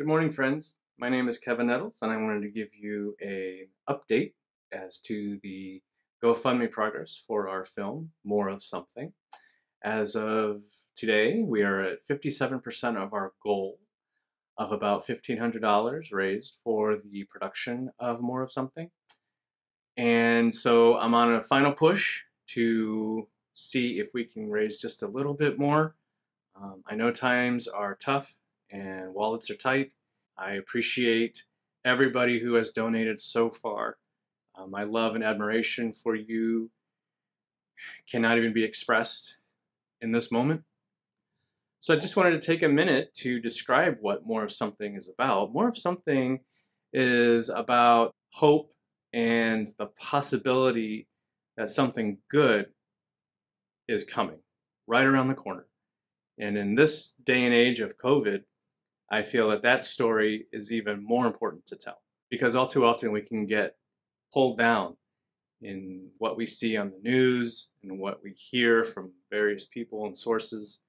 Good morning, friends. My name is Kevin Nettles, and I wanted to give you an update as to the GoFundMe progress for our film, More of Something. As of today, we are at 57% of our goal of about $1,500 raised for the production of More of Something. And so I'm on a final push to see if we can raise just a little bit more. Um, I know times are tough and wallets are tight. I appreciate everybody who has donated so far. Um, My love and admiration for you cannot even be expressed in this moment. So I just wanted to take a minute to describe what More of Something is about. More of Something is about hope and the possibility that something good is coming right around the corner. And in this day and age of COVID, I feel that that story is even more important to tell because all too often we can get pulled down in what we see on the news and what we hear from various people and sources.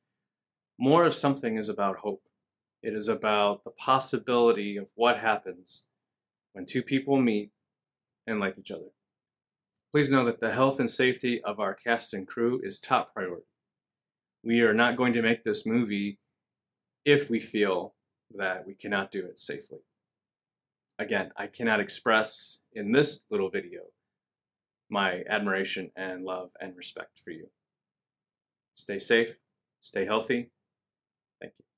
More of something is about hope. It is about the possibility of what happens when two people meet and like each other. Please know that the health and safety of our cast and crew is top priority. We are not going to make this movie if we feel that we cannot do it safely. Again, I cannot express in this little video my admiration and love and respect for you. Stay safe, stay healthy. Thank you.